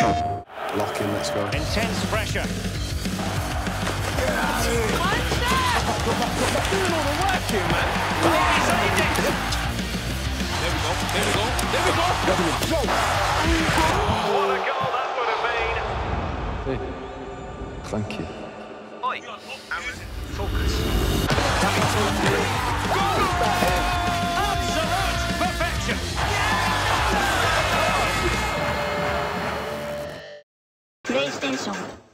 Lock in, let's go. Intense pressure. Doing all the work here, man. He saved it. There we go. There we go. There we go. What a goal that would have been. Hey, Thank you. Oi, Aaron, focus. 英雄。